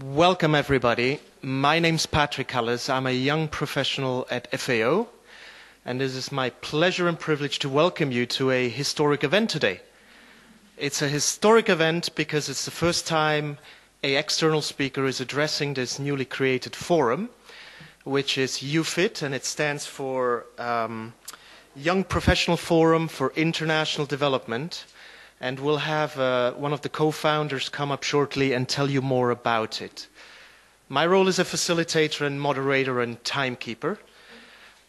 Welcome, everybody. My name's Patrick Kalas. I'm a young professional at FAO, and it is my pleasure and privilege to welcome you to a historic event today. It's a historic event because it's the first time a external speaker is addressing this newly created forum, which is YouFID, and it stands for um, Young Professional Forum for International Development and we'll have uh, one of the co-founders come up shortly and tell you more about it. My role is a facilitator and moderator and timekeeper.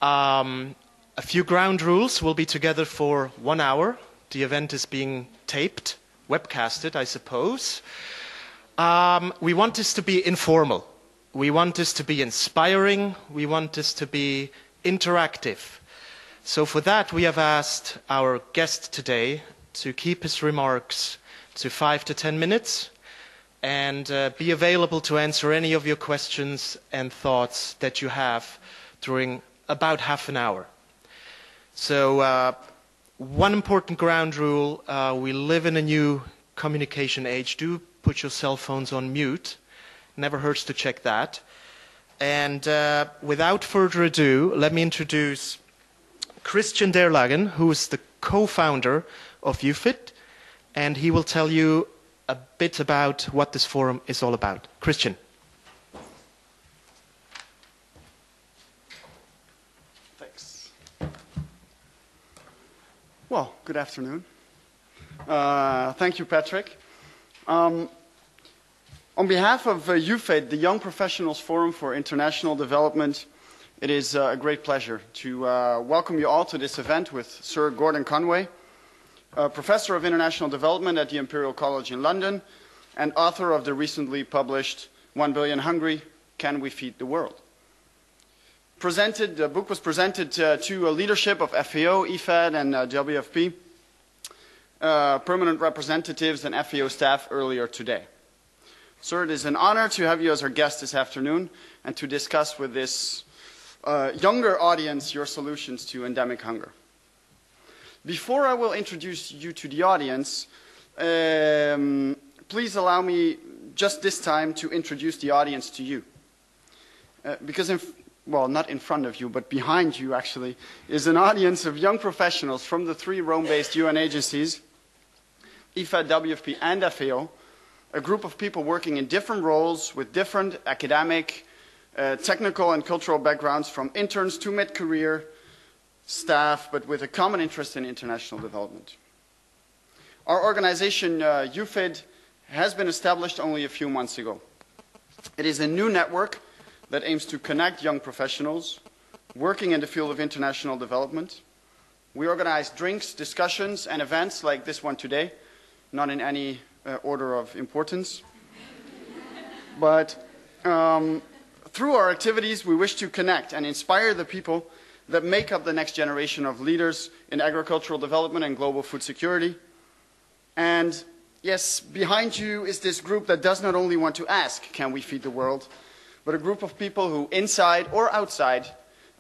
Um, a few ground rules. We'll be together for one hour. The event is being taped, webcasted, I suppose. Um, we want this to be informal. We want this to be inspiring. We want this to be interactive. So for that, we have asked our guest today, to keep his remarks to five to ten minutes and uh, be available to answer any of your questions and thoughts that you have during about half an hour. So, uh, one important ground rule uh, we live in a new communication age. Do put your cell phones on mute. Never hurts to check that. And uh, without further ado, let me introduce Christian Derlagen, who is the co founder of YouFID, and he will tell you a bit about what this forum is all about. Christian. Thanks. Well, good afternoon. Uh, thank you, Patrick. Um, on behalf of uh, YouFID, the Young Professionals Forum for International Development, it is uh, a great pleasure to uh, welcome you all to this event with Sir Gordon Conway, a professor of international development at the Imperial College in London, and author of the recently published One Billion Hungry, Can We Feed the World? Presented, the book was presented uh, to a leadership of FAO, IFAD, and uh, WFP, uh, permanent representatives and FAO staff earlier today. Sir, it is an honor to have you as our guest this afternoon and to discuss with this uh, younger audience your solutions to endemic hunger. Before I will introduce you to the audience, um, please allow me just this time to introduce the audience to you. Uh, because, in, well, not in front of you, but behind you actually, is an audience of young professionals from the three Rome based UN agencies, IFAD, WFP, and FAO, a group of people working in different roles with different academic, uh, technical, and cultural backgrounds from interns to mid career staff, but with a common interest in international development. Our organization, uh, YouFID, has been established only a few months ago. It is a new network that aims to connect young professionals working in the field of international development. We organize drinks, discussions, and events like this one today, not in any uh, order of importance. but um, through our activities, we wish to connect and inspire the people that make up the next generation of leaders in agricultural development and global food security. And yes, behind you is this group that does not only want to ask, can we feed the world, but a group of people who, inside or outside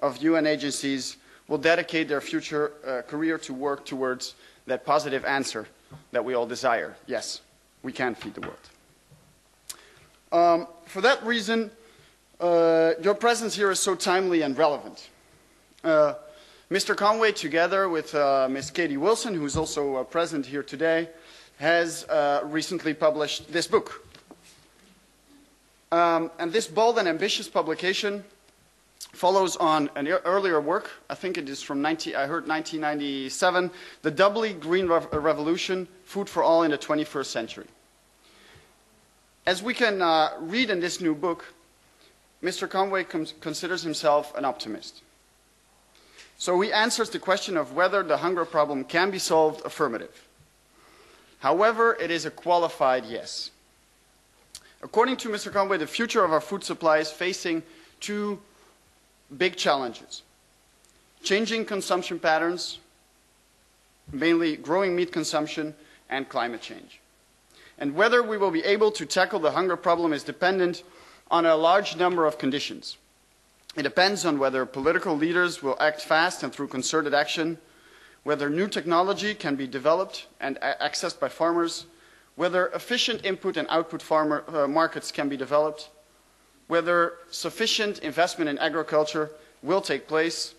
of UN agencies, will dedicate their future uh, career to work towards that positive answer that we all desire. Yes, we can feed the world. Um, for that reason, uh, your presence here is so timely and relevant. Uh, Mr. Conway, together with uh, Ms. Katy Wilson, who's also uh, present here today, has uh, recently published this book. Um, and this bold and ambitious publication follows on an earlier work, I think it is from 19, I heard 1997, The Doubly Green Revolution, Food for All in the 21st Century. As we can uh, read in this new book, Mr. Conway considers himself an optimist. So he answers the question of whether the hunger problem can be solved affirmative. However, it is a qualified yes. According to Mr. Conway, the future of our food supply is facing two big challenges. Changing consumption patterns, mainly growing meat consumption, and climate change. And whether we will be able to tackle the hunger problem is dependent on a large number of conditions. It depends on whether political leaders will act fast and through concerted action, whether new technology can be developed and accessed by farmers, whether efficient input and output farmer, uh, markets can be developed, whether sufficient investment in agriculture will take place,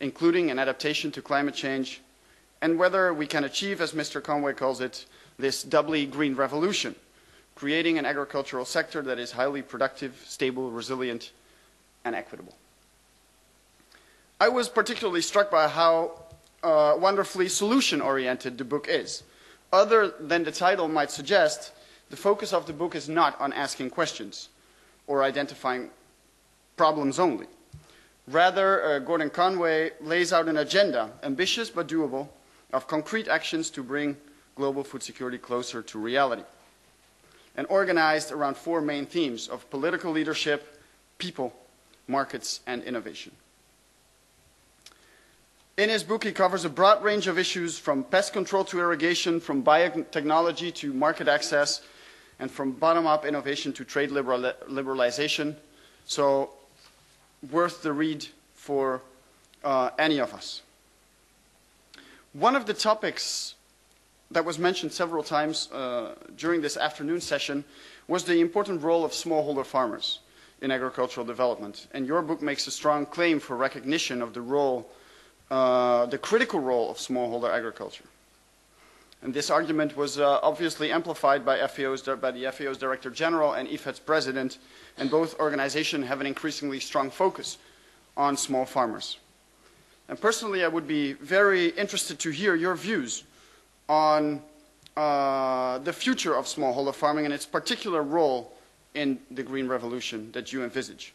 including an adaptation to climate change, and whether we can achieve, as Mr. Conway calls it, this doubly green revolution, creating an agricultural sector that is highly productive, stable, resilient, and equitable. I was particularly struck by how uh, wonderfully solution oriented the book is. Other than the title might suggest, the focus of the book is not on asking questions or identifying problems only. Rather, uh, Gordon Conway lays out an agenda, ambitious but doable, of concrete actions to bring global food security closer to reality, and organized around four main themes of political leadership, people, markets, and innovation. In his book, he covers a broad range of issues from pest control to irrigation, from biotechnology to market access, and from bottom up innovation to trade liberal liberalization. So, worth the read for uh, any of us. One of the topics that was mentioned several times uh, during this afternoon session was the important role of smallholder farmers in agricultural development. And your book makes a strong claim for recognition of the role uh, the critical role of smallholder agriculture. And this argument was uh, obviously amplified by, FAO's, by the FAO's Director General and IFAD's President, and both organizations have an increasingly strong focus on small farmers. And personally, I would be very interested to hear your views on uh, the future of smallholder farming and its particular role in the green revolution that you envisage.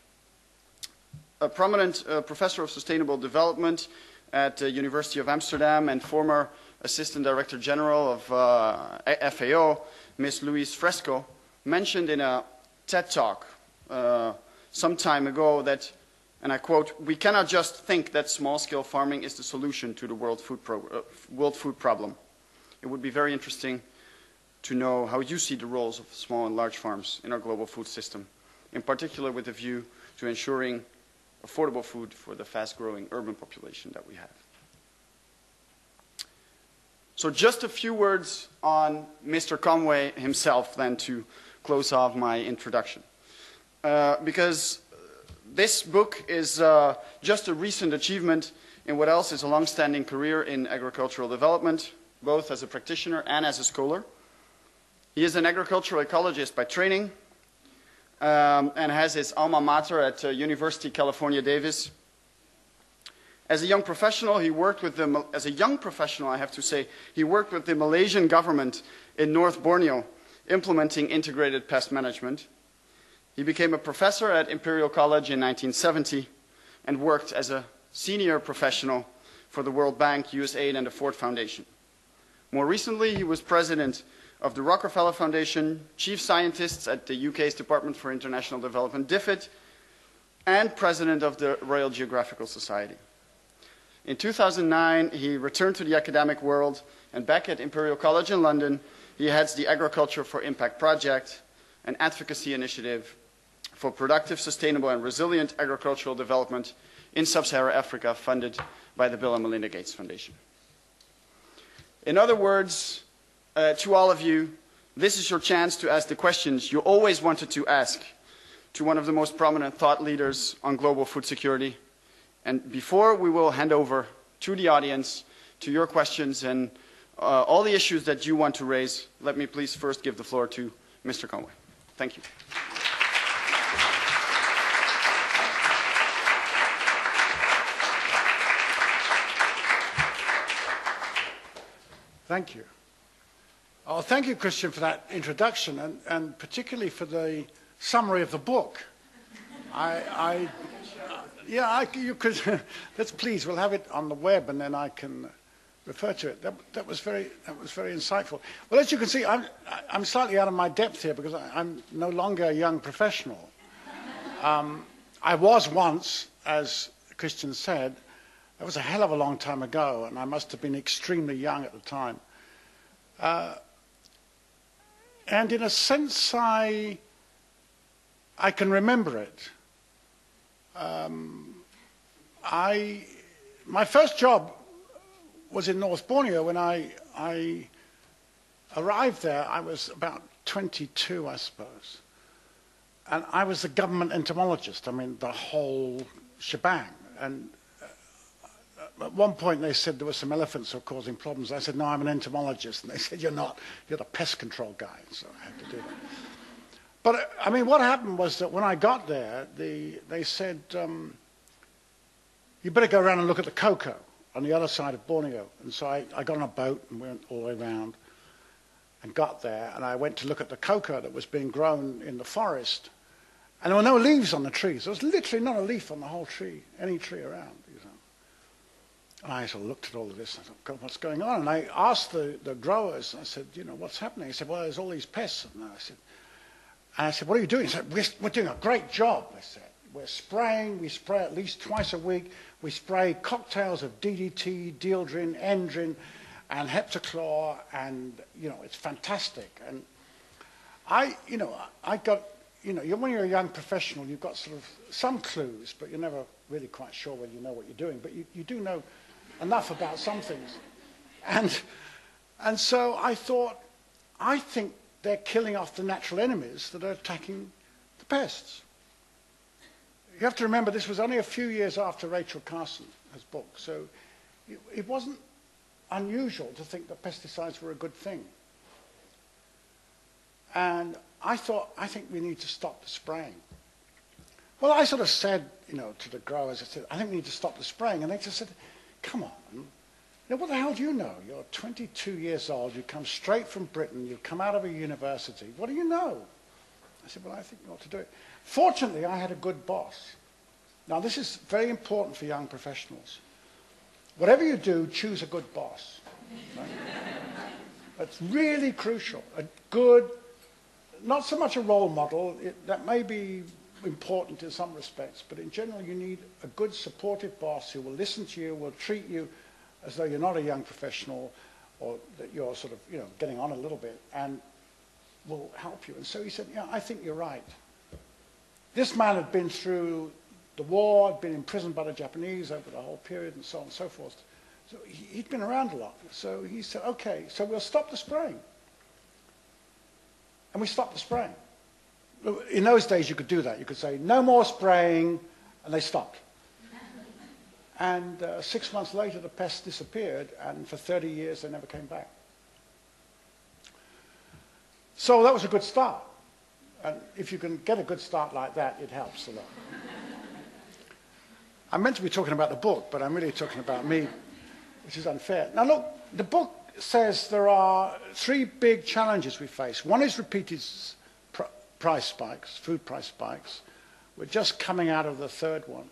A prominent uh, professor of sustainable development at the University of Amsterdam and former Assistant Director General of uh, FAO, Ms. Louise Fresco, mentioned in a TED Talk uh, some time ago that, and I quote, we cannot just think that small-scale farming is the solution to the world food, uh, world food problem. It would be very interesting to know how you see the roles of small and large farms in our global food system, in particular with a view to ensuring affordable food for the fast-growing urban population that we have. So just a few words on Mr. Conway himself then to close off my introduction. Uh, because this book is uh, just a recent achievement in what else is a long-standing career in agricultural development, both as a practitioner and as a scholar. He is an agricultural ecologist by training, um, and has his alma mater at uh, University California Davis. As a young professional, he worked with the, as a young professional, I have to say, he worked with the Malaysian government in North Borneo, implementing integrated pest management. He became a professor at Imperial College in 1970 and worked as a senior professional for the World Bank, USAID, and the Ford Foundation. More recently, he was president of the Rockefeller Foundation, chief scientist at the UK's Department for International Development, DFID, and president of the Royal Geographical Society. In 2009, he returned to the academic world, and back at Imperial College in London, he heads the Agriculture for Impact project, an advocacy initiative for productive, sustainable, and resilient agricultural development in sub-Saharan Africa funded by the Bill and Melinda Gates Foundation. In other words, uh, to all of you, this is your chance to ask the questions you always wanted to ask to one of the most prominent thought leaders on global food security. And before we will hand over to the audience, to your questions and uh, all the issues that you want to raise, let me please first give the floor to Mr. Conway. Thank you. Thank you. Oh, thank you, Christian, for that introduction, and, and particularly for the summary of the book. I, I yeah, I, you could. let's please, we'll have it on the web, and then I can refer to it. That, that was very, that was very insightful. Well, as you can see, I'm, I'm slightly out of my depth here because I, am no longer a young professional. Um, I was once, as Christian said. That was a hell of a long time ago, and I must have been extremely young at the time. Uh, and in a sense, I, I can remember it. Um, I, my first job was in North Borneo when I, I arrived there, I was about 22, I suppose. And I was the government entomologist. I mean, the whole shebang. And at one point they said there were some elephants who were causing problems. I said, no, I'm an entomologist. And they said, you're not. You're the pest control guy. So I had to do that. But, I mean, what happened was that when I got there, the, they said, um, you better go around and look at the cocoa on the other side of Borneo. And so I, I got on a boat and went all the way around and got there. And I went to look at the cocoa that was being grown in the forest. And there were no leaves on the trees. There was literally not a leaf on the whole tree, any tree around. I sort of looked at all of this and I thought, God, what's going on? And I asked the, the growers, I said, you know, what's happening? He said, well, there's all these pests. And I said, and I said, what are you doing? He said, we're, we're doing a great job, I said. We're spraying, we spray at least twice a week. We spray cocktails of DDT, dieldrin, endrin, and heptachlor, and, you know, it's fantastic. And I, you know, I got, you know, when you're a young professional, you've got sort of some clues, but you're never really quite sure whether you know what you're doing. But you, you do know enough about some things. And, and so I thought, I think they're killing off the natural enemies that are attacking the pests. You have to remember this was only a few years after Rachel Carson's book, so it, it wasn't unusual to think that pesticides were a good thing. And I thought, I think we need to stop the spraying. Well, I sort of said, you know, to the growers, I said, I think we need to stop the spraying. And they just said, come on. Know, what the hell do you know? You're 22 years old, you come straight from Britain, you've come out of a university. What do you know? I said, well, I think you ought to do it. Fortunately, I had a good boss. Now, this is very important for young professionals. Whatever you do, choose a good boss. Right? That's really crucial. A good, not so much a role model, it, that may be important in some respects, but in general, you need a good, supportive boss who will listen to you, will treat you as though you're not a young professional or that you're sort of, you know, getting on a little bit and will help you. And so he said, yeah, I think you're right. This man had been through the war, had been imprisoned by the Japanese over the whole period and so on and so forth. So he'd been around a lot. So he said, okay, so we'll stop the spraying. And we stopped the spraying. In those days, you could do that. You could say, no more spraying, and they stopped. And uh, six months later, the pests disappeared, and for 30 years, they never came back. So that was a good start. And if you can get a good start like that, it helps a lot. I'm meant to be talking about the book, but I'm really talking about me, which is unfair. Now, look, the book says there are three big challenges we face. One is repeated price spikes, food price spikes. We're just coming out of the third one.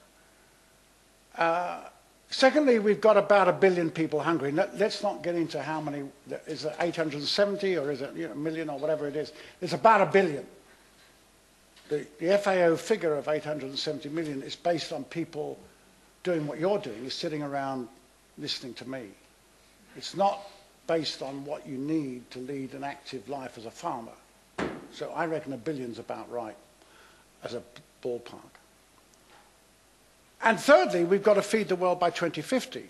Uh, secondly, we've got about a billion people hungry. Let's not get into how many, is it 870 or is it you know, a million or whatever it is. It's about a billion. The, the FAO figure of 870 million is based on people doing what you're doing, is sitting around listening to me. It's not based on what you need to lead an active life as a farmer. So I reckon a billion's about right as a ballpark. And thirdly, we've got to feed the world by 2050.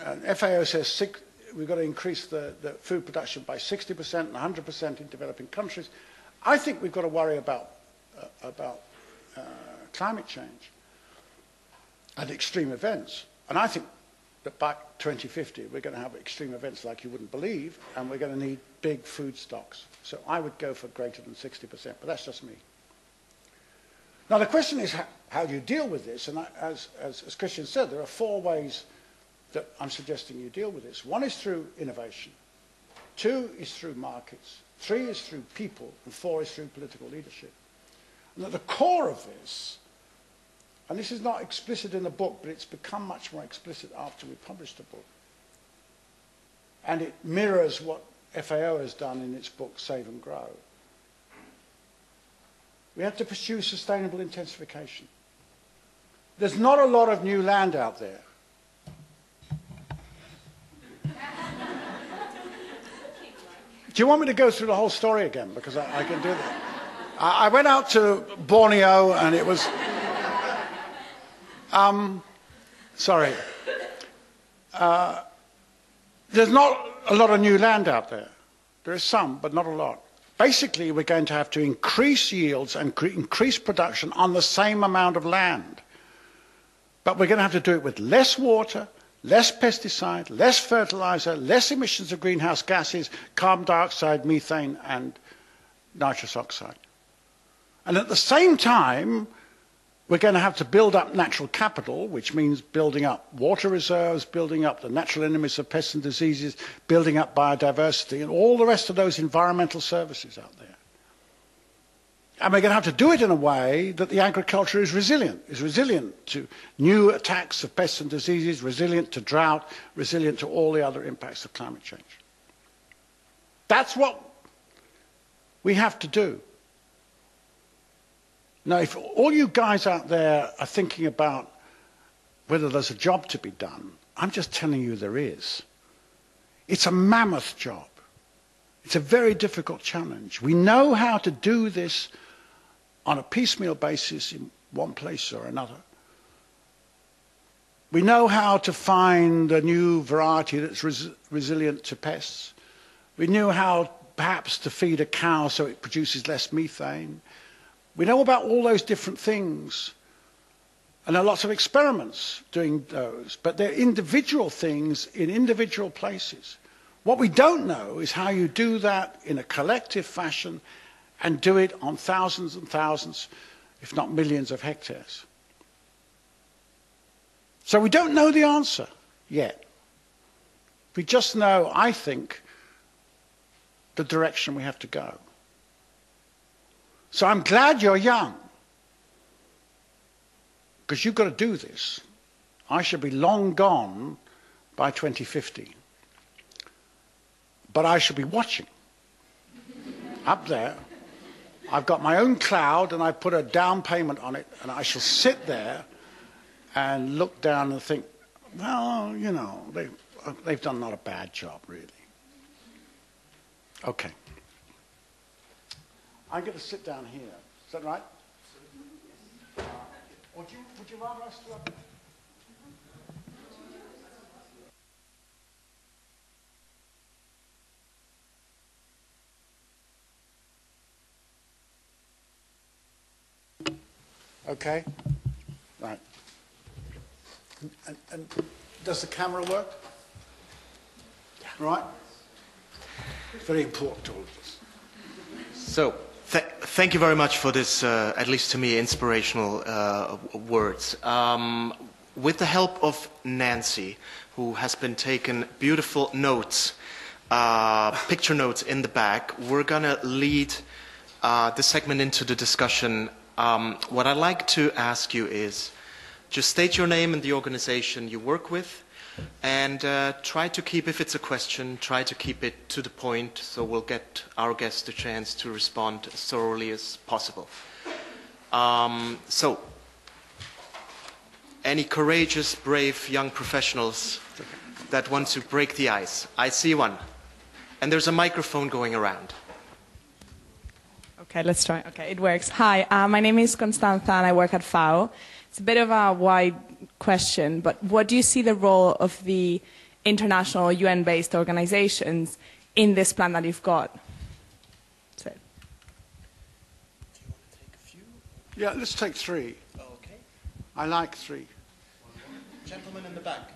And FAO says six, we've got to increase the, the food production by 60% and 100% in developing countries. I think we've got to worry about, uh, about uh, climate change and extreme events. And I think that by 2050, we're going to have extreme events like you wouldn't believe, and we're going to need big food stocks. So I would go for greater than 60%, but that's just me. Now, the question is, how, how do you deal with this? And I, as, as, as Christian said, there are four ways that I'm suggesting you deal with this. One is through innovation. Two is through markets. Three is through people. And four is through political leadership. And at the core of this, and this is not explicit in the book, but it's become much more explicit after we published the book. And it mirrors what FAO has done in its book, Save and Grow. We have to pursue sustainable intensification. There's not a lot of new land out there. Do you want me to go through the whole story again? Because I, I can do that. I, I, went out to Borneo and it was. Um, sorry. Uh, there's not a lot of new land out there. There is some, but not a lot. Basically, we're going to have to increase yields and cre- increase production on the same amount of land. But we're going to have to do it with less water, less pesticide, less fertilizer, less emissions of greenhouse gases, carbon dioxide, methane, and nitrous oxide. And at the same time, we're going to have to build up natural capital, which means building up water reserves, building up the natural enemies of pests and diseases, building up biodiversity, and all the rest of those environmental services out there. And we're going to have to do it in a way that the agriculture is resilient, is resilient to new attacks of pests and diseases, resilient to drought, resilient to all the other impacts of climate change. That's what we have to do. Now, if all you guys out there are thinking about whether there's a job to be done, I'm just telling you there is. It's a mammoth job. It's a very difficult challenge. We know how to do this on a piecemeal basis in one place or another. We know how to find a new variety that's res- resilient to pests. We knew how perhaps to feed a cow so it produces less methane. We know about all those different things. And there are lots of experiments doing those, but they're individual things in individual places. What we don't know is how you do that in a collective fashion and do it on thousands and thousands, if not millions of hectares. So we don't know the answer yet. We just know, I think, the direction we have to go. So I'm glad you're young. Because you've got to do this. I shall be long gone by 2050. But I shall be watching. Up there. I've got my own cloud and I put a down payment on it and I shall sit there and look down and think, well, you know, they, they've done not a bad job, really. Okay. I'm going to sit down here. Is that right? Uh, would, you, would you rather us do up? Okay. Right. And, and does the camera work? Right. It's very important to all of us. So, th- thank you very much for this, uh, at least to me, inspirational uh, words. Um, with the help of Nancy, who has been taking beautiful notes, uh, picture notes in the back, we're going to lead uh, this segment into the discussion. Um, what I'd like to ask you is just state your name and the organization you work with and uh, try to keep, if it's a question, try to keep it to the point so we'll get our guests a chance to respond as thoroughly as possible. Um, so, any courageous, brave young professionals that want to break the ice? I see one. And there's a microphone going around. Okay, let's try. Okay, it works. Hi, uh, my name is Constanza and I work at FAO. It's a bit of a wide question, but what do you see the role of the international UN-based organizations in this plan that you've got? So, Yeah, let's take three. Okay. I like three. Gentleman in the back.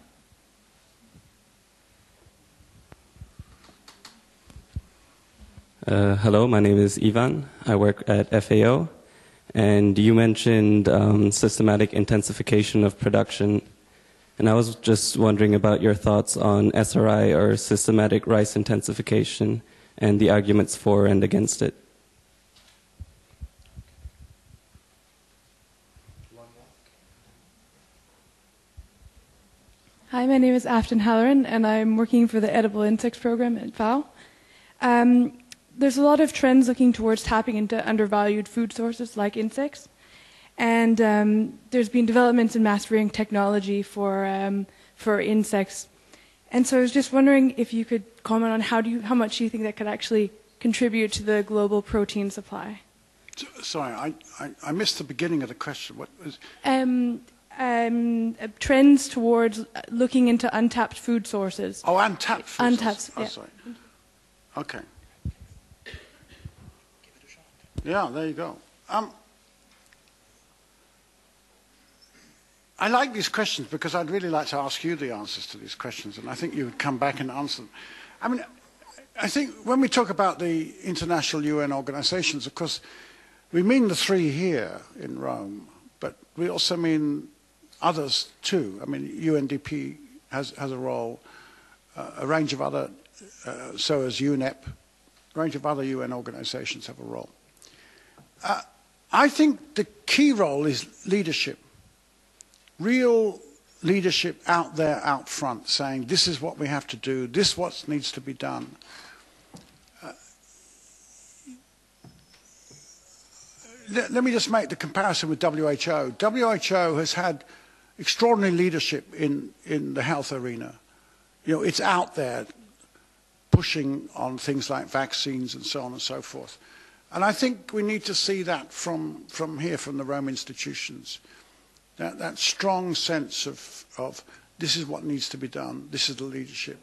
Uh, hello, my name is Ivan. I work at FAO. And you mentioned um, systematic intensification of production. And I was just wondering about your thoughts on SRI or systematic rice intensification and the arguments for and against it. Hi, my name is Afton Halloran, and I'm working for the Edible Insects Program at FAO. Um, there's a lot of trends looking towards tapping into undervalued food sources like insects, and um, there's been developments in mass rearing technology for um, for insects. And so I was just wondering if you could comment on how do you, how much you think that could actually contribute to the global protein supply? Sorry, I, I, I missed the beginning of the question. What was? Um, um, uh, trends towards uh, looking into untapped food sources. Oh, untapped food Untapped, sources. Oh, yeah. sorry. Okay. Yeah, there you go. Um, I like these questions because I'd really like to ask you the answers to these questions, and I think you would come back and answer them. I mean, I think when we talk about the international UN organizations, of course, we mean the three here in Rome, but we also mean others too. I mean, UNDP has, has a role, uh, a range of other, uh, so as UNEP, a range of other UN organizations have a role. Uh, I think the key role is leadership. Real leadership out there, out front, saying this is what we have to do, this what needs to be done. Uh, let, let me just make the comparison with WHO. WHO has had extraordinary leadership in, in the health arena. You know, it's out there pushing on things like vaccines and so on and so forth. And I think we need to see that from, from here, from the Rome institutions. That, that strong sense of, of this is what needs to be done, this is the leadership.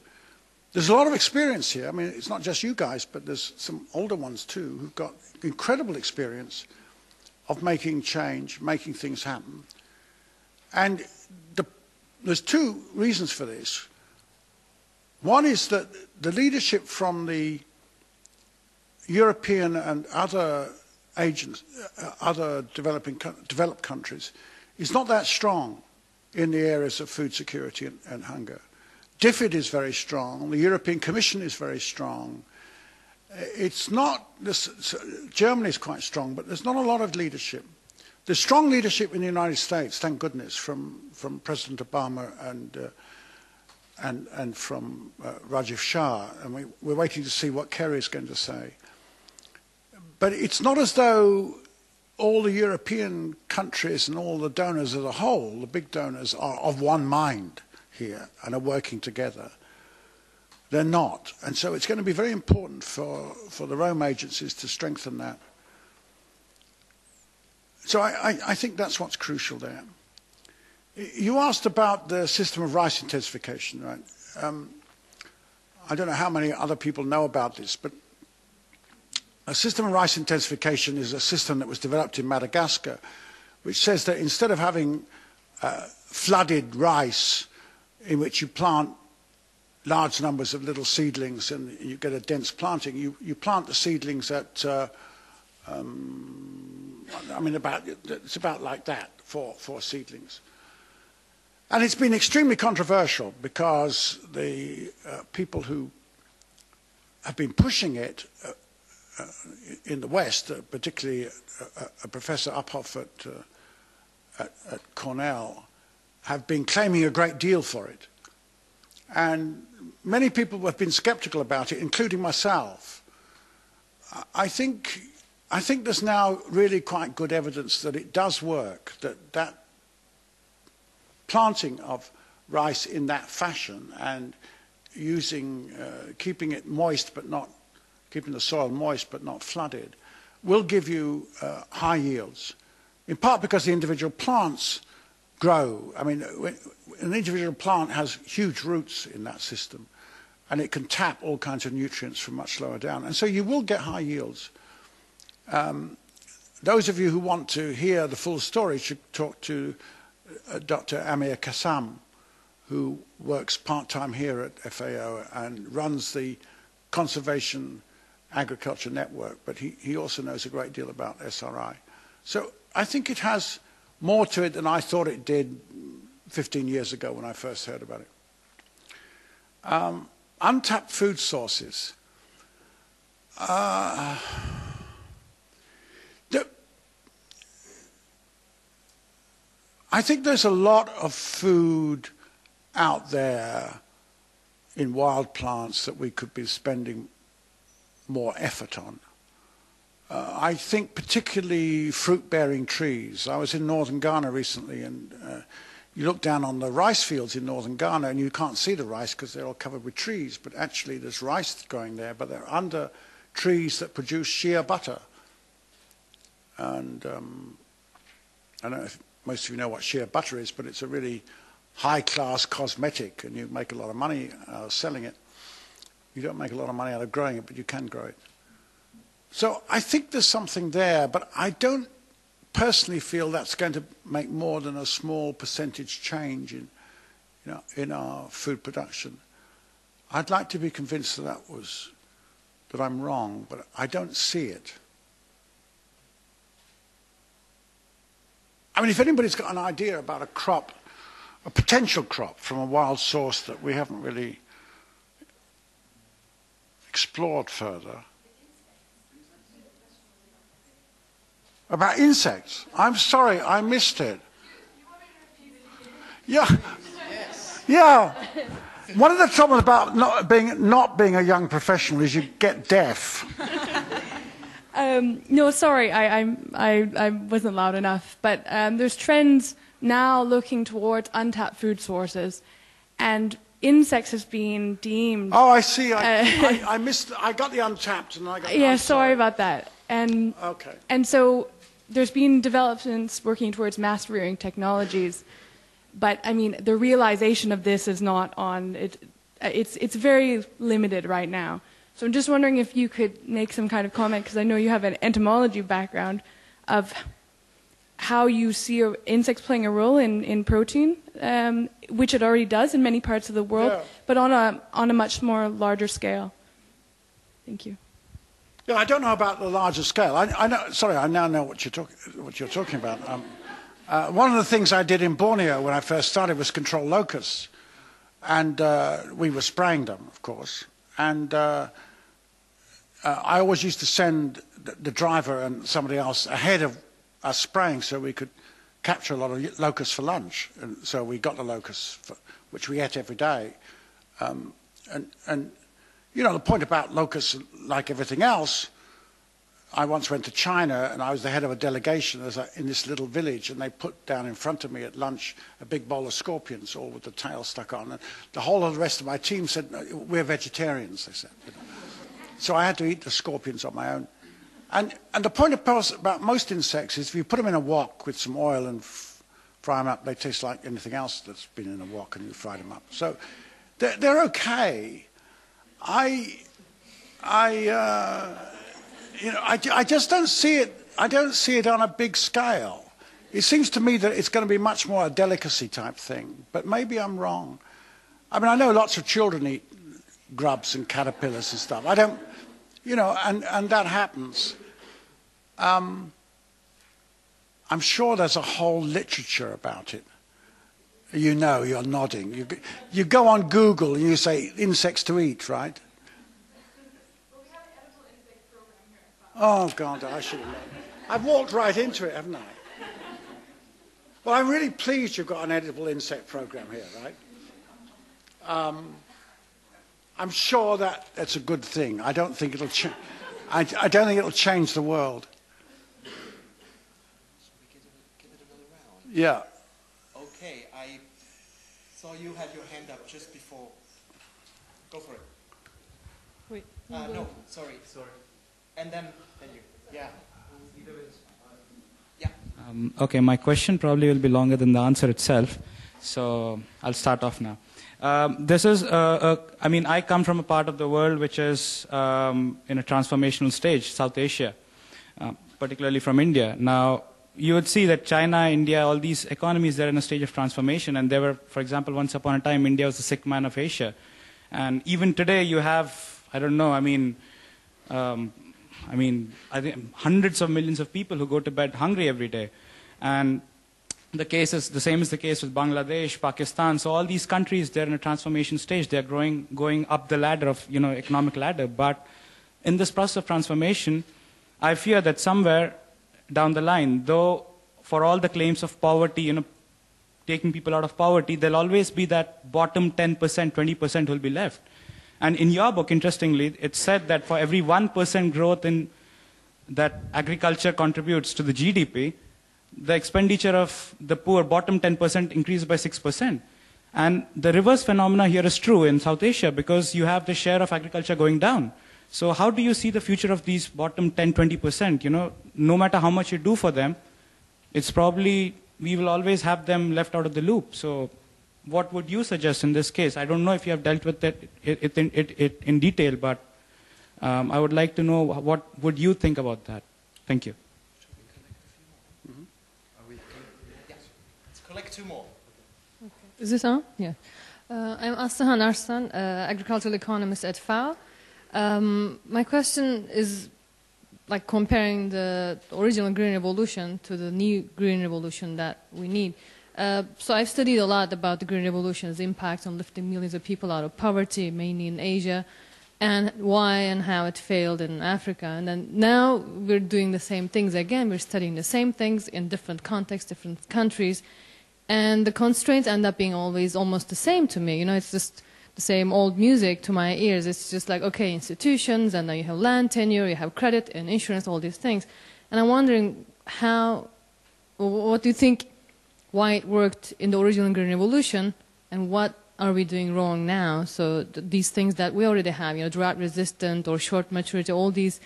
There's a lot of experience here. I mean, it's not just you guys, but there's some older ones too who've got incredible experience of making change, making things happen. And the, there's two reasons for this. One is that the leadership from the European and other agents, uh, other developing developed countries, is not that strong in the areas of food security and, and hunger. DFID is very strong. The European Commission is very strong. Uh, it's not, this, Germany is quite strong, but there's not a lot of leadership. There's strong leadership in the United States, thank goodness, from, from President Obama and, uh, and, and from uh, Rajiv Shah. And we, we're waiting to see what Kerry is going to say. But it's not as though all the European countries and all the donors as a whole, the big donors, are of one mind here and are working together. They're not. And so it's going to be very important for, for the Rome agencies to strengthen that. So I, I, I think that's what's crucial there. You asked about the system of rice intensification, right? Um, I don't know how many other people know about this, but a system of rice intensification is a system that was developed in Madagascar, which says that instead of having uh, flooded rice in which you plant large numbers of little seedlings and you get a dense planting, you, you plant the seedlings at, uh, um, I mean, about, it's about like that for, for seedlings. And it's been extremely controversial because the uh, people who have been pushing it uh, in the West, uh, particularly a, a, professor Uphoff at, uh, at, at, Cornell, have been claiming a great deal for it. And many people have been skeptical about it, including myself. I think, I think there's now really quite good evidence that it does work, that that planting of rice in that fashion and using, uh, keeping it moist but not keeping the soil moist but not flooded, will give you uh, high yields, in part because the individual plants grow. I mean, an individual plant has huge roots in that system, and it can tap all kinds of nutrients from much lower down. And so you will get high yields. Um, those of you who want to hear the full story should talk to uh, Dr. Amir Kassam, who works part-time here at FAO and runs the conservation agriculture network, but he, he also knows a great deal about SRI. So I think it has more to it than I thought it did 15 years ago when I first heard about it. Um, untapped food sources. Uh, I think there's a lot of food out there in wild plants that we could be spending more effort on. Uh, I think particularly fruit-bearing trees. I was in northern Ghana recently, and uh, you look down on the rice fields in northern Ghana, and you can't see the rice because they're all covered with trees. But actually, there's rice growing there, but they're under trees that produce shea butter. And um, I don't know if most of you know what shea butter is, but it's a really high-class cosmetic, and you make a lot of money uh, selling it. You don't make a lot of money out of growing it, but you can grow it. So I think there's something there, but I don't personally feel that's going to make more than a small percentage change in, you know, in our food production. I'd like to be convinced that that was that I'm wrong, but I don't see it. I mean, if anybody's got an idea about a crop, a potential crop from a wild source that we haven't really explored further, about insects. I'm sorry, I missed it. Yeah. Yeah. One of the troubles about not being, not being a young professional is you get deaf. Um, no, sorry, I, I, I, I wasn't loud enough. But um, there's trends now looking towards untapped food sources, and insects has been deemed. Oh, I see. I, Uh, I, I missed. I got the untapped, and I got. yeah, sorry about that. And Okay. and so there's been developments working towards mass rearing technologies, but I mean the realization of this is not on it. It's it's very limited right now. So I'm just wondering if you could make some kind of comment because I know you have an entomology background of how you see insects playing a role in, in protein, um, which it already does in many parts of the world, Yeah. but on a on a much more larger scale. Thank you. Yeah, I don't know about the larger scale. I, I know. Sorry, I now know what you're talking what you're talking about. Um, uh, one of the things I did in Borneo when I first started was control locusts, and uh, we were spraying them, of course. And uh, uh, I always used to send the, the driver and somebody else ahead of us spraying so we could capture a lot of locusts for lunch. And so we got the locusts, for, which we ate every day. Um, and, and, you know, the point about locusts, like everything else, I once went to China and I was the head of a delegation in this little village and they put down in front of me at lunch a big bowl of scorpions all with the tail stuck on. And the whole of the rest of my team said, "No, we're vegetarians, they said. You know. So I had to eat the scorpions on my own. And, and the point about most insects is if you put them in a wok with some oil and fry them up, they taste like anything else that's been in a wok and you fry them up. So they're, they're okay. I, I, uh, you know, I, I just don't see it. I don't see it on a big scale. It seems to me that it's going to be much more a delicacy type thing, but maybe I'm wrong. I mean, I know lots of children eat grubs and caterpillars and stuff. I don't, you know, and, and that happens. Um, I'm sure there's a whole literature about it. You know, you're nodding. You, you go on Google and you say insects to eat, right? Oh, God, I should have known. I've walked right into it, haven't I? Well, I'm really pleased you've got an edible insect program here, right? Um, I'm sure that that's a good thing. I don't think it'll change. I, I don't think it'll change the world. Yeah. Okay, I saw you had your hand up just before. Go for it. Wait. Uh, no, sorry, sorry. And then, then you. Yeah. Yeah. Um, okay, my question probably will be longer than the answer itself, so I'll start off now. Um, this is, uh, a, I mean, I come from a part of the world which is um, in a transformational stage, South Asia, uh, particularly from India. Now, you would see that China, India, all these economies, they're in a stage of transformation, and they were, for example, once upon a time, India was the sick man of Asia. And even today, you have, I don't know, I mean, um, I mean, I think hundreds of millions of people who go to bed hungry every day. And the case is the same is the case with Bangladesh, Pakistan. So all these countries, they're in a transformation stage. They're growing, going up the ladder of, you know, economic ladder. But in this process of transformation, I fear that somewhere down the line, though for all the claims of poverty, you know, taking people out of poverty, there'll always be that bottom 10%, 20% who'll be left. And in your book, interestingly, it said that for every 1% growth in that agriculture contributes to the GDP, the expenditure of the poor, bottom 10%, increased by 6%. And the reverse phenomena here is true in South Asia because you have the share of agriculture going down. So how do you see the future of these bottom 10, 20%? You know, no matter how much you do for them, it's probably, we will always have them left out of the loop. So what would you suggest in this case? I don't know if you have dealt with it, it, it, it, in detail, but Um, I would like to know what would you think about that. Thank you. Let's two more. Is this on? Yeah. Uh, I'm Aslıhan Arslan, uh, agricultural economist at FAO. Um, my question is like comparing the original green revolution to the new green revolution that we need. Uh, so I've studied a lot about the green revolution's impact on lifting millions of people out of poverty, mainly in Asia, and why and how it failed in Africa. And then now we're doing the same things again. We're studying the same things in different contexts, different countries, and the constraints end up being always almost the same to me. You know, it's just the same old music to my ears. It's just like, okay, institutions, and then you have land tenure, you have credit and insurance, all these things. And I'm wondering how, what do you think, why it worked in the original Green Revolution, and what are we doing wrong now? So th- these things that we already have, you know, drought resistant or short maturity, all these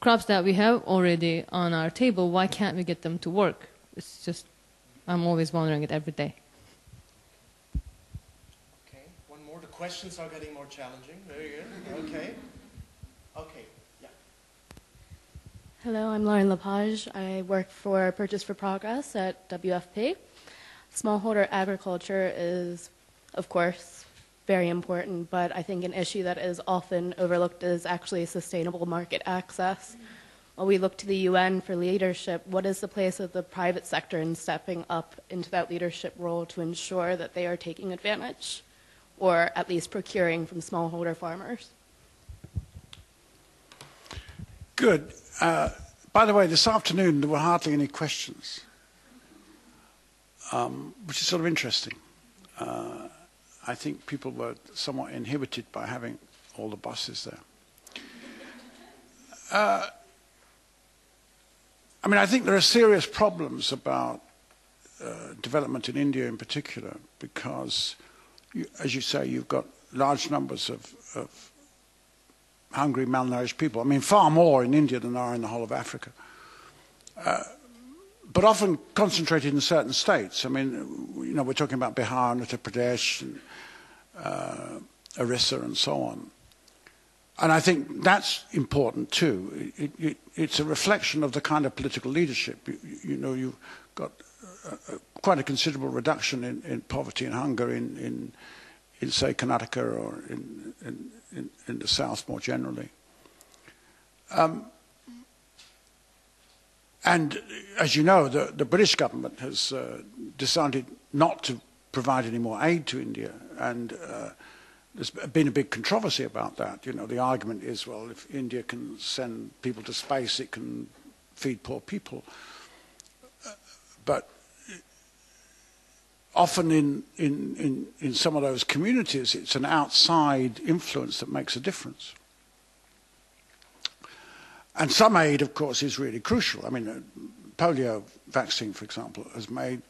crops that we have already on our table, why can't we get them to work? It's just, I'm always wondering it every day. Okay, one more. The questions are getting more challenging. Very good. Okay. Okay. Yeah. Hello, I'm Lauren Lepage. I work for Purchase for Progress at WFP. Smallholder agriculture is, of course, very important, but I think an issue that is often overlooked is actually sustainable market access. While we look to the UN for leadership, what is the place of the private sector in stepping up into that leadership role to ensure that they are taking advantage, or at least procuring from smallholder farmers? Good. Uh, by the way, this afternoon there were hardly any questions, um, which is sort of interesting. Uh, I think people were somewhat inhibited by having all the buses there. Uh, I mean, I think there are serious problems about uh, development in India in particular because, you, as you say, you've got large numbers of, of hungry, malnourished people. I mean, far more in India than are in the whole of Africa. Uh, but often concentrated in certain states. I mean, you know, we're talking about Bihar and Uttar Pradesh and uh, Orissa and so on. And I think that's important too. It, it, it's a reflection of the kind of political leadership. You, you know, you've got a, a, quite a considerable reduction in, in poverty and hunger in, in, in, say, Karnataka or in, in, in, the South more generally. Um, and as you know, the, the British government has uh, decided not to provide any more aid to India, and uh, there's been a big controversy about that. You know, the argument is, well, if India can send people to space, it can feed poor people. Uh, but often in, in, in, in some of those communities, it's an outside influence that makes a difference. And some aid, of course, is really crucial. I mean, uh, polio vaccine, for example, has made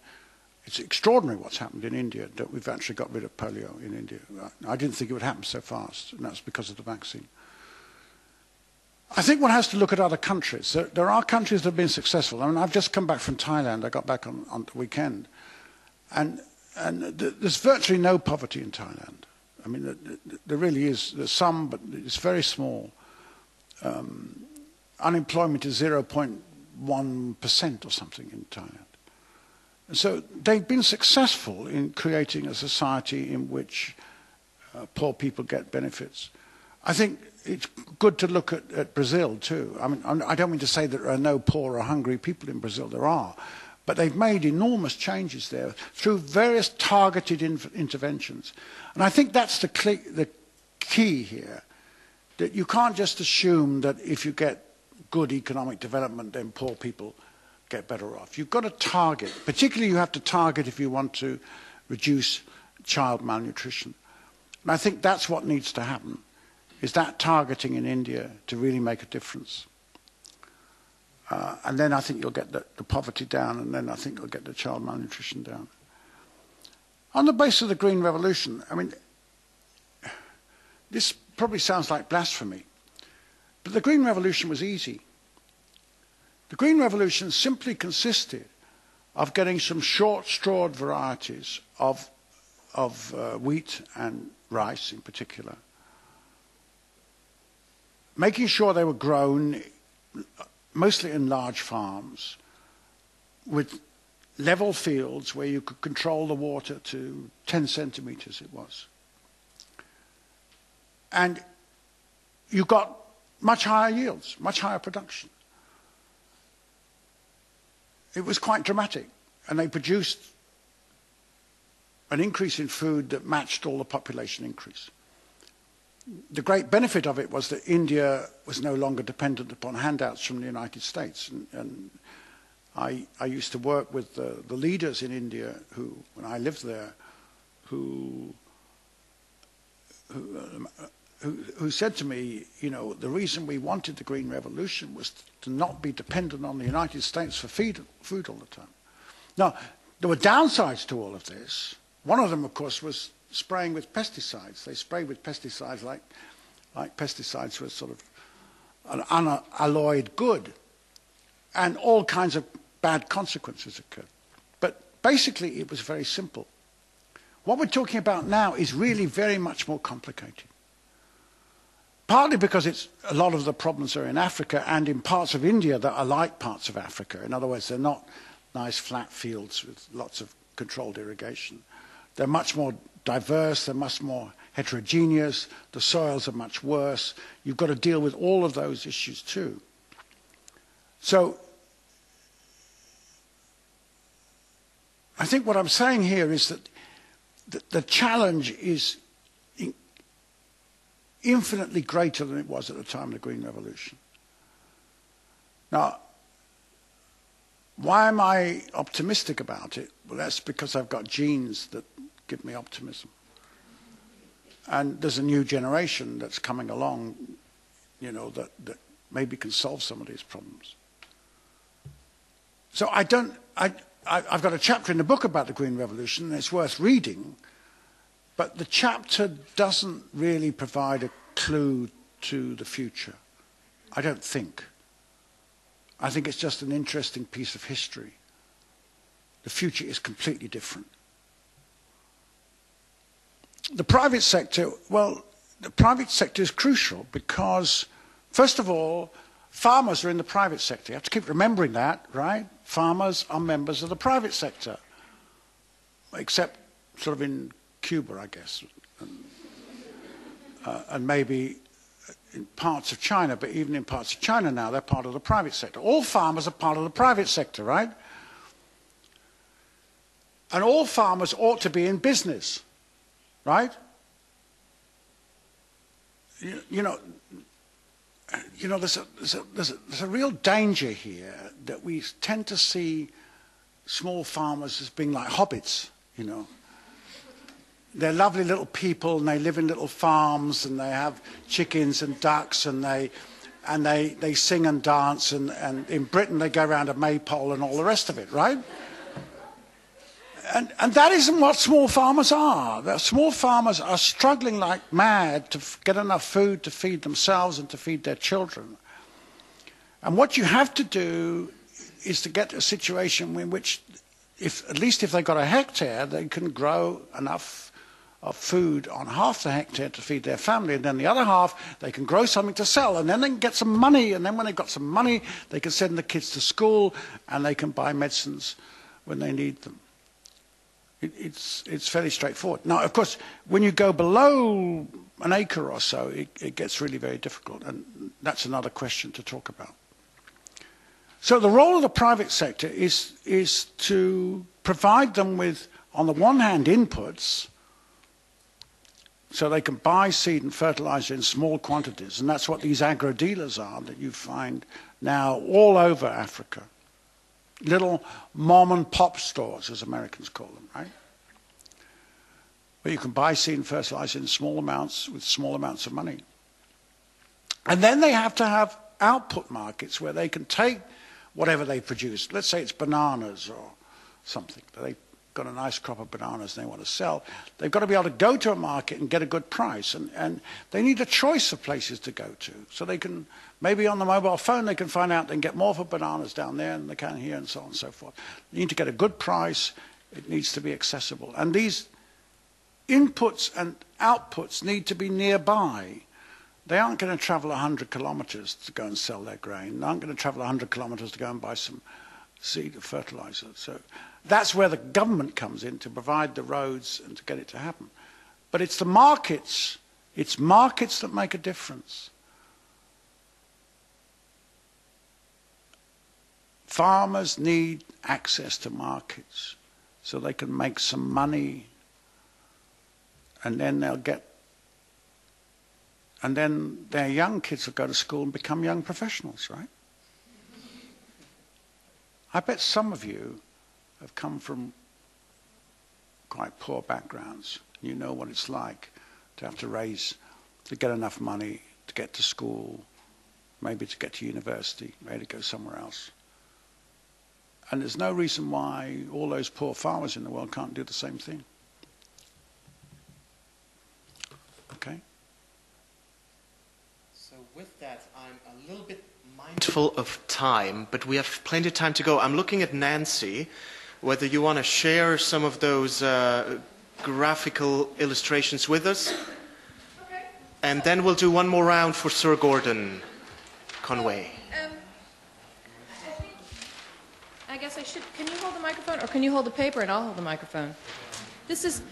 it's extraordinary what's happened in India that we've actually got rid of polio in India. I didn't think it would happen so fast, and that's because of the vaccine. I think one has to look at other countries. There, there are countries that have been successful. I mean, I've just come back from Thailand. I got back on, on the weekend. And, and th there's virtually no poverty in Thailand. I mean, there, really is. There's some, but it's very small. Um, unemployment is 0.1% or something in Thailand. And so they've been successful in creating a society in which uh, poor people get benefits. I think it's good to look at, at Brazil too. I mean, I don't mean to say that there are no poor or hungry people in Brazil. There are. But they've made enormous changes there through various targeted interventions. And I think that's the, the key here, that you can't just assume that if you get good economic development, then poor people get better off. You've got to target, particularly you have to target if you want to reduce child malnutrition. And I think that's what needs to happen, is that targeting in India to really make a difference. Uh, and then I think you'll get the, the, poverty down, and then I think you'll get the child malnutrition down. On the basis of the Green Revolution, I mean, this probably sounds like blasphemy, but the Green Revolution was easy. The Green Revolution simply consisted of getting some short-strawed varieties of, of uh, wheat and rice in particular, making sure they were grown mostly in large farms with level fields where you could control the water to 10 centimeters it was. And you got much higher yields, much higher production. It was quite dramatic. And they produced an increase in food that matched all the population increase. The great benefit of it was that India was no longer dependent upon handouts from the United States. And, and I, I, used to work with the, the, leaders in India who, when I lived there, who, who, uh, who, who said to me, you know, the reason we wanted the Green Revolution was to not be dependent on the United States for feed, food all the time. Now, there were downsides to all of this. One of them, of course, was spraying with pesticides. They sprayed with pesticides like, like pesticides were sort of an unalloyed good. And all kinds of bad consequences occurred. But basically, it was very simple. What we're talking about now is really very much more complicated. Partly because it's, a lot of the problems are in Africa and in parts of India that are like parts of Africa. In other words, they're not nice flat fields with lots of controlled irrigation. They're much more diverse, they're much more heterogeneous, the soils are much worse. You've got to deal with all of those issues too. So I think what I'm saying here is that the, the challenge is infinitely greater than it was at the time of the Green Revolution. Now, why am I optimistic about it? Well, that's because I've got genes that give me optimism. And there's a new generation that's coming along, you know, that, that maybe can solve some of these problems. So I don't, I, I, I've got a chapter in the book about the Green Revolution, and it's worth reading, but the chapter doesn't really provide a clue to the future. I don't think. I think it's just an interesting piece of history. The future is completely different. The private sector, well, the private sector is crucial because, first of all, farmers are in the private sector. You have to keep remembering that, right? Farmers are members of the private sector, except sort of in Cuba, I guess, and, uh, and maybe in parts of China, but even in parts of China now, they're part of the private sector. All farmers are part of the private sector, right? And all farmers ought to be in business, right? You, you know, you know, there's a, there's, a, there's, a, there's a real danger here that we tend to see small farmers as being like hobbits, you know. They're lovely little people and they live in little farms and they have chickens and ducks and they, and they, they sing and dance and, and in Britain they go around a maypole and all the rest of it, right? And, and that isn't what small farmers are. The small farmers are struggling like mad to get enough food to feed themselves and to feed their children. And what you have to do is to get a situation in which, if, at least if they've got a hectare, they can grow enough of food on half the hectare to feed their family, and then the other half they can grow something to sell, and then they can get some money, and then when they've got some money, they can send the kids to school, and they can buy medicines when they need them. It, it's, it's fairly straightforward. Now, of course, when you go below an acre or so, it, it gets really very difficult, and that's another question to talk about. So the role of the private sector is, is to provide them with, on the one hand, inputs, so they can buy seed and fertilizer in small quantities. And that's what these agro dealers are that you find now all over Africa. Little mom and pop stores, as Americans call them, right? Where you can buy seed and fertilizer in small amounts with small amounts of money. And then they have to have output markets where they can take whatever they produce. Let's say it's bananas or something. They got a nice crop of bananas and they want to sell, they've got to be able to go to a market and get a good price. And, and they need a choice of places to go to. So they can, maybe on the mobile phone, they can find out they can get more for bananas down there than they can here and so on and so forth. They need to get a good price. It needs to be accessible. And these inputs and outputs need to be nearby. they aren't going to travel 100 kilometers to go and sell their grain. They aren't going to travel 100 kilometers to go and buy some seed or fertilizer. So that's where the government comes in to provide the roads and to get it to happen. But it's the markets, it's markets that make a difference. Farmers need access to markets so they can make some money and then they'll get and then their young kids will go to school and become young professionals, right? I bet some of you have come from quite poor backgrounds. You know what it's like to have to raise, to get enough money to get to school, maybe to get to university, maybe to go somewhere else. And there's no reason why all those poor farmers in the world can't do the same thing. Okay? So with that, I'm a little bit mindful of time, but we have plenty of time to go. I'm looking at Nancy, whether you want to share some of those uh, graphical illustrations with us. Okay. And then we'll do one more round for Sir Gordon Conway. Um, I guess I should. Can you hold the microphone, or can you hold the paper and I'll hold the microphone? This is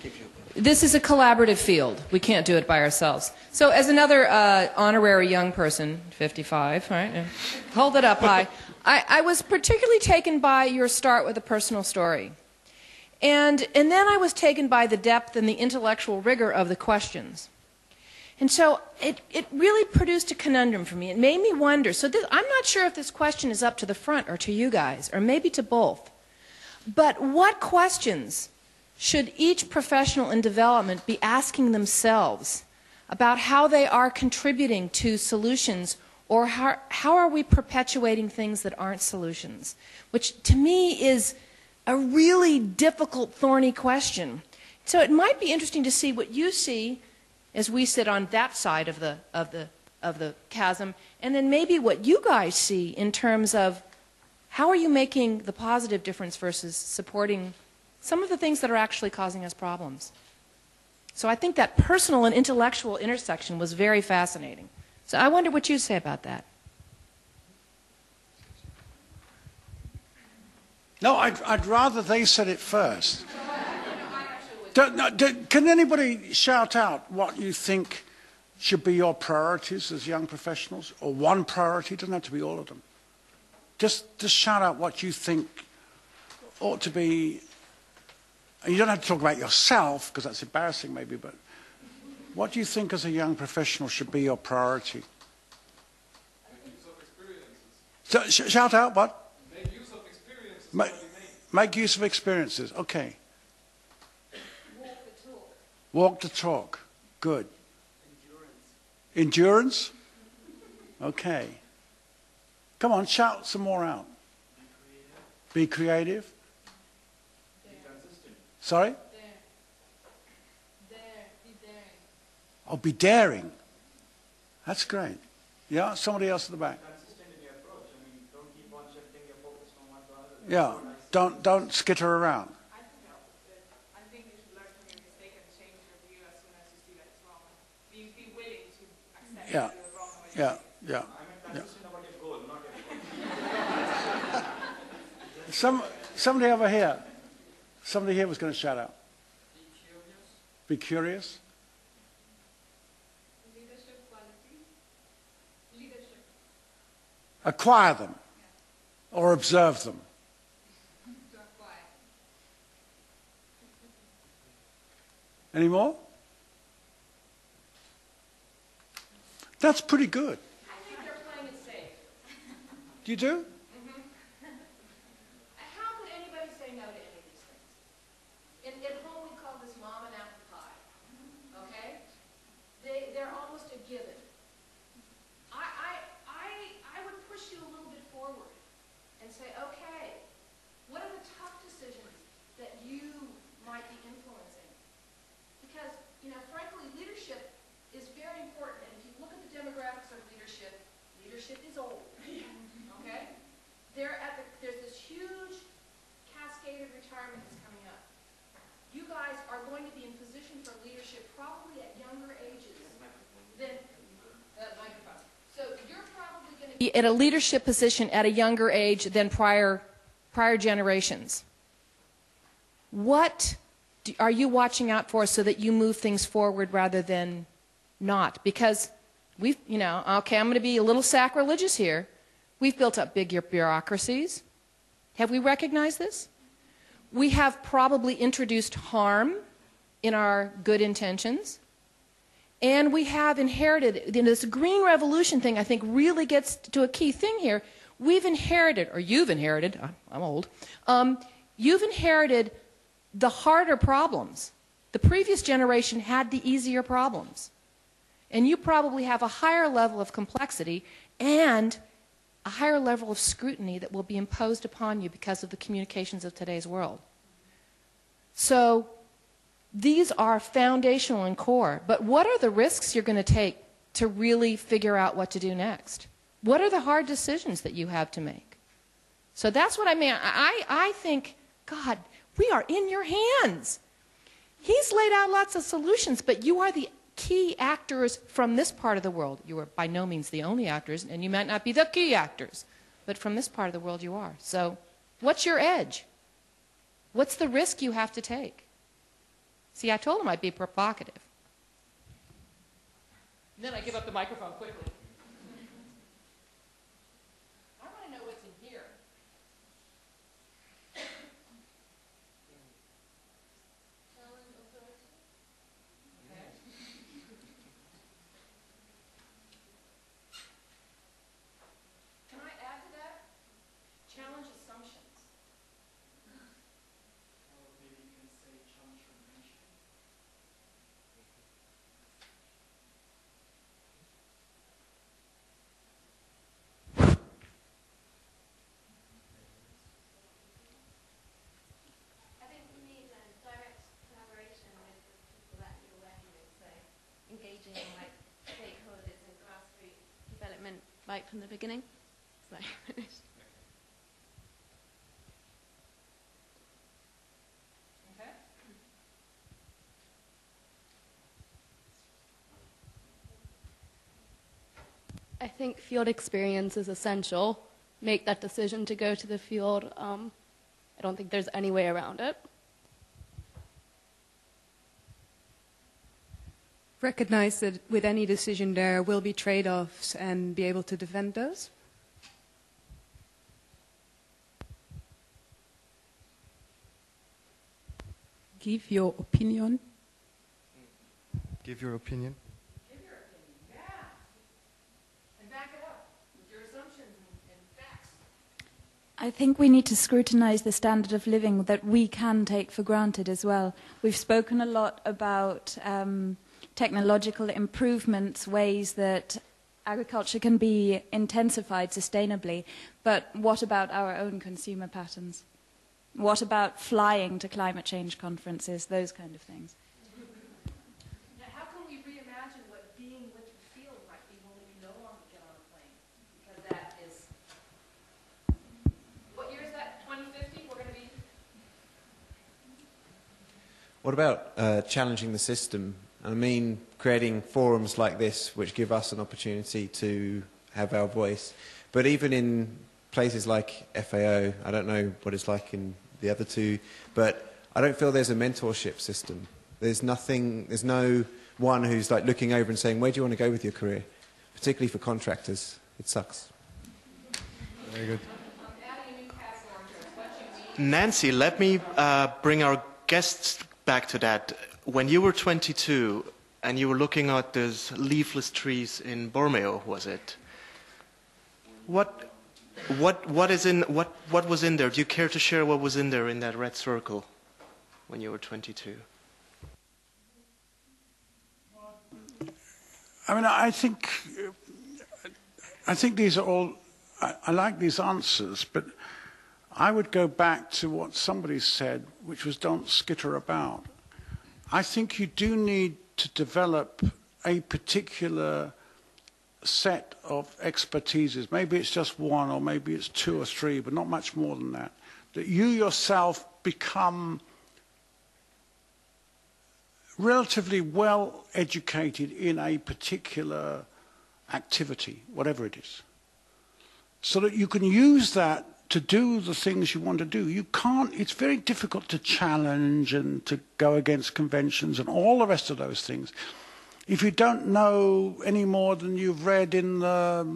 this is a collaborative field. We can't do it by ourselves. So, as another uh, honorary young person, 55, right? Hold it up high. I, I was particularly taken by your start with a personal story. And, and then I was taken by the depth and the intellectual rigor of the questions. And so it, it really produced a conundrum for me. It made me wonder. So this, I'm not sure if this question is up to the front or to you guys, or maybe to both. But what questions should each professional in development be asking themselves about how they are contributing to solutions or how, how are we perpetuating things that aren't solutions? Which to me is a really difficult, thorny question. So it might be interesting to see what you see as we sit on that side of the, of the, of the chasm, and then maybe what you guys see in terms of how are you making the positive difference versus supporting some of the things that are actually causing us problems. So I think that personal and intellectual intersection was very fascinating. So I wonder what you say about that. No, I'd, I'd rather they said it first. Do, no, do, can anybody shout out what you think should be your priorities as young professionals? Or one priority? It doesn't have to be all of them. Just, just shout out what you think ought to be. You don't have to talk about yourself, because that's embarrassing maybe, but what do you think as a young professional should be your priority? So, sh- shout out what? Make use of experiences. Ma- make use of experiences. Okay. Walk the talk. Walk the talk. Good. Endurance. Endurance? Okay. Come on, shout some more out. Be creative. Be consistent. Sorry? Oh, be daring. That's great. Yeah, somebody else at the back. Consistent in your approach. I mean, don't keep on shifting your focus from one to another. Yeah, don't don't skitter around. Uh, I think you should learn from your mistake and change your view as soon as you see that it's wrong. Be, be willing to accept Yeah, that you're wrong. when yeah, yeah. I mean, consistent about your goal, not your Some somebody over here. Somebody here was going to shout out. Be curious. Leadership qualities. Leadership. Acquire them, or observe them. Any more? That's pretty good. I think they're playing it safe. Do you do? ship is old. okay? They're at the, there's this huge cascade of retirement that's coming up. You guys are going to be in position for leadership probably at younger ages than That microphone. So you're probably going to be at a leadership position at a younger age than prior, prior generations. What do, are you watching out for so that you move things forward rather than not? Because we've, you know, okay, I'm going to be a little sacrilegious here. We've built up big bureaucracies. Have we recognized this? We have probably introduced harm in our good intentions. And we have inherited, you know, this green revolution thing, I think, really gets to a key thing here. We've inherited, or you've inherited, I'm old, um, you've inherited the harder problems. The previous generation had the easier problems. And you probably have a higher level of complexity and a higher level of scrutiny that will be imposed upon you because of the communications of today's world. So these are foundational and core. But what are the risks you're going to take to really figure out what to do next? What are the hard decisions that you have to make? So that's what I mean. I, I think, God, we are in your hands. He's laid out lots of solutions, but you are the key actors from this part of the world. You are by no means the only actors, and you might not be the key actors, but from this part of the world you are. So, what's your edge? What's the risk you have to take? See, I told him I'd be provocative. And then I give up the microphone quickly. I want to know what's in here. Can I add to that? Challenge assumptions. I think we need a direct collaboration with the people that you're working with, so engaging like stakeholders and grassroots development right from the beginning. So Okay? I think field experience is essential. Make that decision to go to the field. Um, I don't think there's any way around it. Recognize that with any decision there will be trade offs and be able to defend those. Give your opinion. Give your opinion. Give your opinion, yeah. And back it up with your assumptions and, and facts. I think we need to scrutinize the standard of living that we can take for granted as well. We've spoken a lot about um, technological improvements, ways that agriculture can be intensified sustainably, but what about our own consumer patterns? What about flying to climate change conferences, those kind of things? Now, how can we reimagine what being with the field might be when we no longer get on a plane? Because that is. What year is that? 2050? We're going to be. What about uh, challenging the system? I mean, creating forums like this, which give us an opportunity to have our voice. But even in places like FAO, I don't know what it's like in the other two, but I don't feel there's a mentorship system. There's nothing, there's no one who's like looking over and saying, where do you want to go with your career? Particularly for contractors. It sucks. Very good. Nancy, let me uh, bring our guests back to that. When you were 22 and you were looking at those leafless trees in Borneo, was it? What, what, what, is in, what, what was in there? Do you care to share what was in there in that red circle when you were 22? I mean, I think, I think these are all, I, I like these answers, but I would go back to what somebody said, which was don't skitter about. I think you do need to develop a particular set of expertises. Maybe it's just one, or maybe it's two or three, but not much more than that. That you yourself become relatively well educated in a particular activity, whatever it is. so that you can use that to do the things you want to do. You can't, it's very difficult to challenge and to go against conventions and all the rest of those things. If you don't know any more than you've read in the,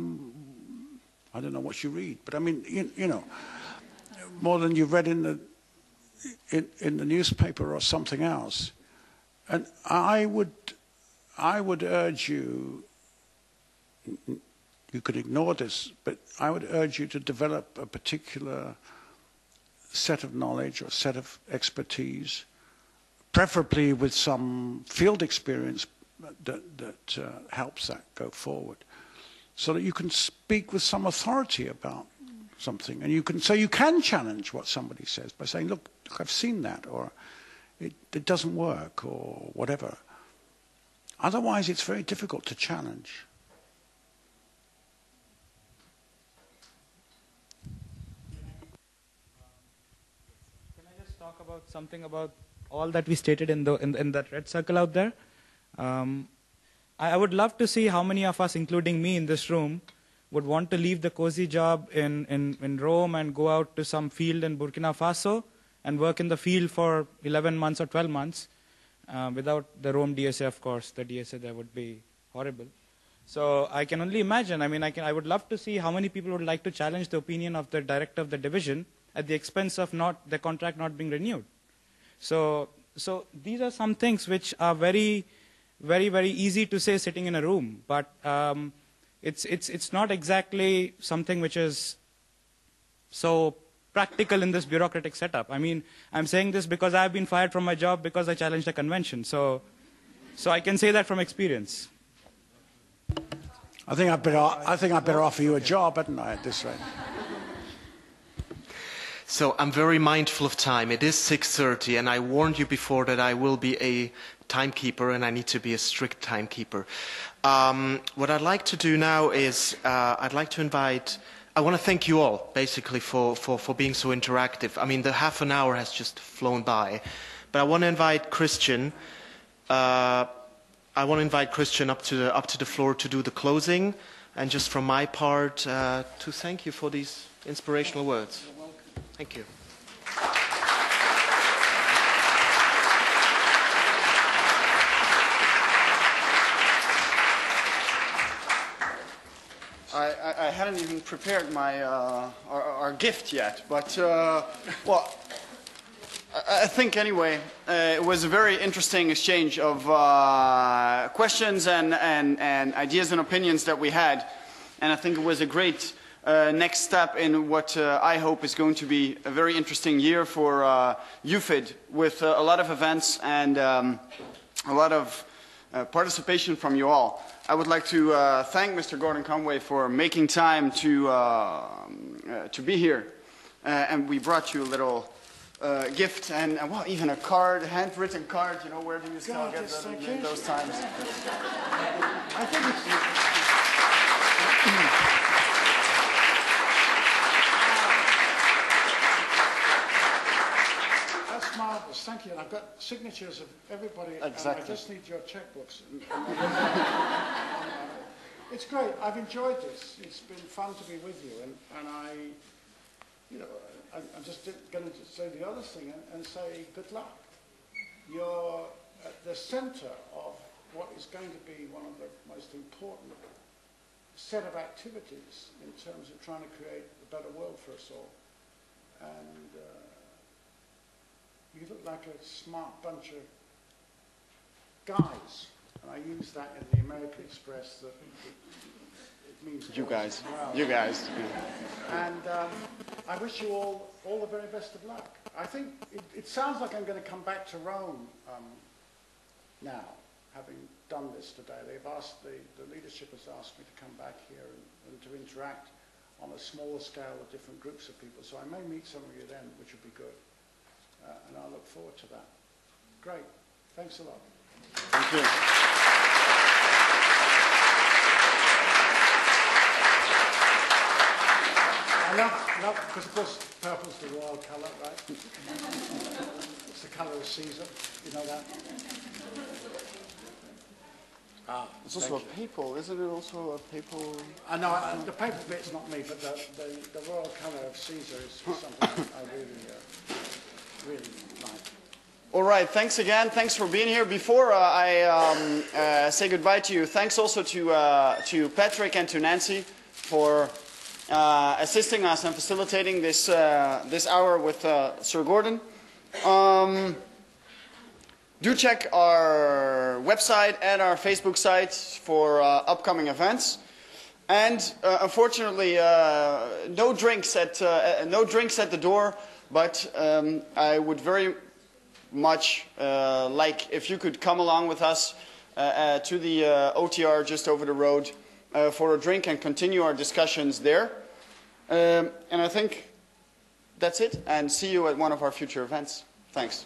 I don't know what you read, but I mean, you, you know, more than you've read in the, in, in the newspaper or something else. And I would, I would urge you, you could ignore this, but I would urge you to develop a particular set of knowledge or set of expertise, preferably with some field experience that, that uh, helps that go forward, so that you can speak with some authority about something, and you can so you can challenge what somebody says by saying, "Look, look I've seen that," or it, "It doesn't work," or whatever. Otherwise, it's very difficult to challenge. talk about something about all that we stated in, the, in, in that red circle out there. Um, I, I would love to see how many of us, including me in this room, would want to leave the cozy job in, in, in Rome and go out to some field in Burkina Faso and work in the field for 11 months or 12 months. Uh, without the Rome DSA, of course, the DSA there would be horrible. So I can only imagine. I mean, I, can, I would love to see how many people would like to challenge the opinion of the director of the division at the expense of not the contract not being renewed. So, so these are some things which are very, very, very easy to say sitting in a room, but um, it's, it's, it's not exactly something which is so practical in this bureaucratic setup. I mean, I'm saying this because I've been fired from my job because I challenged a convention. So, so I can say that from experience. I think I better, I think I better offer you a job, hadn't I, at this rate? So I'm very mindful of time. It is 6.30 and I warned you before that I will be a timekeeper and I need to be a strict timekeeper. Um, what I'd like to do now is uh, I'd like to invite, I want to thank you all basically for, for, for being so interactive. I mean, the half an hour has just flown by. But I want to invite Christian, uh, I want to invite Christian up to, the, up to the floor to do the closing and just from my part uh, to thank you for these inspirational words. Thank you. I, I, hadn't even prepared my uh, our, our gift yet, but uh, well, I, I think anyway uh, it was a very interesting exchange of uh, questions and, and, and ideas and opinions that we had, and I think it was a great uh, next step in what uh, I hope is going to be a very interesting year for uh, YouFID with uh, a lot of events and um, a lot of uh, participation from you all. I would like to uh, thank Mr. Gordon Conway for making time to, to be here. and we brought you a little gift and, well, even a card, a handwritten card. You know, where do you still God, get in those times? I think it's. Marvellous. Thank you. And I've got signatures of everybody. and Exactly. I just need your checkbooks. it's great. I've enjoyed this. It's been fun to be with you. And, and I, you know, I, I'm just going to say the other thing and, and say good luck. You're at the centre of what is going to be one of the most important set of activities in terms of trying to create a better world for us all. And uh, you look like a smart bunch of guys. And I use that in the American Express that it, it means You guys. well. You guys. And um, I wish you all all the very best of luck. I think it, it sounds like I'm going to come back to Rome um, now, having done this today. They've asked the, the leadership has asked me to come back here and, and to interact on a smaller scale with different groups of people. So I may meet some of you then, which would be good. Uh, and I look forward to that. Great. Thanks a lot. Thank you. I love, love, because of course purple's the royal colour, right? it's the colour of Caesar, you know that? Ah, It's also a thank you. papal, isn't it also a papal? I know uh, the paper bit's not me, but the, the, the royal colour of Caesar is something I really, uh, really. All right, thanks again. Thanks for being here. Before uh, I um, uh, say goodbye to you, thanks also to, uh, to Patrick and to Nancy for uh, assisting us and facilitating this, uh, this hour with uh, Sir Gordon. Um, do check our website and our Facebook site for upcoming events. And unfortunately, no drinks at no drinks at the door. But um, I would very much uh, like if you could come along with us uh, uh, to the uh, OTR just over the road for a drink and continue our discussions there. Um, and I think that's it. And see you at one of our future events. Thanks.